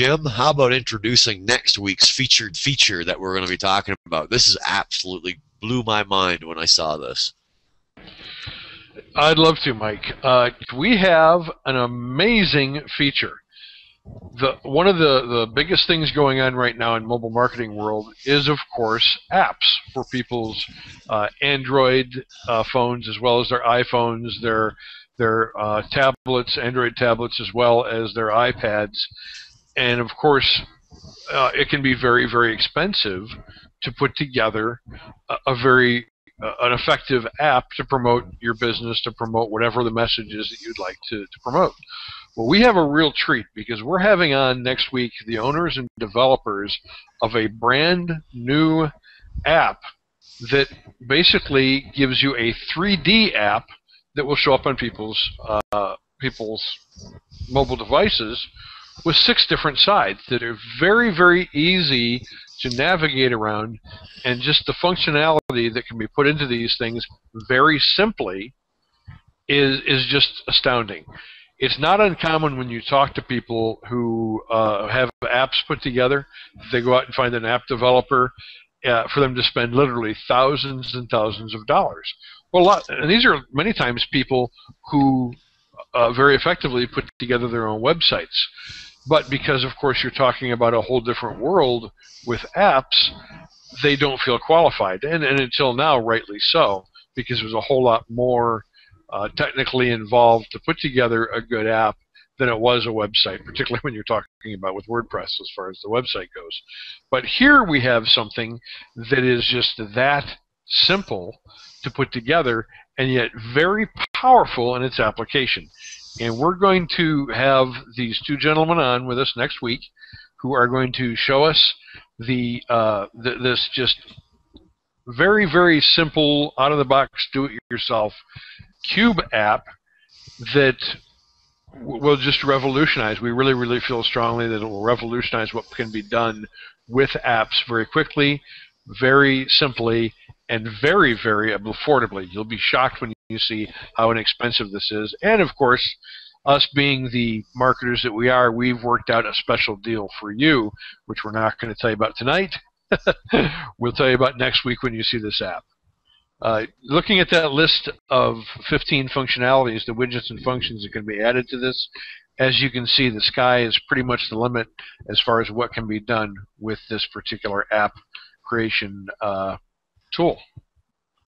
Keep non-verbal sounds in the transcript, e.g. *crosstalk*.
Jim, how about introducing next week's featured feature that we're going to be talking about? This is absolutely blew my mind when I saw this. I'd love to, Mike. Uh, we have an amazing feature. The one of the, the biggest things going on right now in mobile marketing world is, of course, apps for people's uh, Android uh, phones as well as their iPhones, their their uh, tablets, Android tablets, as well as their iPads and of course, uh, it can be very, very expensive to put together a, a very an effective app to promote your business, to promote whatever the message is that you'd like to, to promote. Well, we have a real treat because we're having on next week the owners and developers of a brand new app that basically gives you a 3D app that will show up on people's uh, people's mobile devices with six different sides that are very, very easy to navigate around, and just the functionality that can be put into these things very simply is is just astounding. It's not uncommon when you talk to people who uh, have apps put together. They go out and find an app developer uh, for them to spend literally thousands and thousands of dollars. Well, lot, and these are many times people who uh, very effectively put together their own websites. But because, of course, you're talking about a whole different world with apps, they don't feel qualified. And, and until now, rightly so, because there's a whole lot more uh, technically involved to put together a good app than it was a website, particularly *laughs* when you're talking about with WordPress as far as the website goes. But here we have something that is just that simple to put together and yet very powerful in its application. And we're going to have these two gentlemen on with us next week who are going to show us the uh, th this just very, very simple, out of the box, do it yourself Cube app that will just revolutionize. We really, really feel strongly that it will revolutionize what can be done with apps very quickly, very simply, and very, very affordably. You'll be shocked when you see how inexpensive this is. And of course, us being the marketers that we are, we've worked out a special deal for you, which we're not going to tell you about tonight. *laughs* we'll tell you about next week when you see this app. Uh, looking at that list of 15 functionalities, the widgets and functions that can be added to this, as you can see, the sky is pretty much the limit as far as what can be done with this particular app creation uh, tool.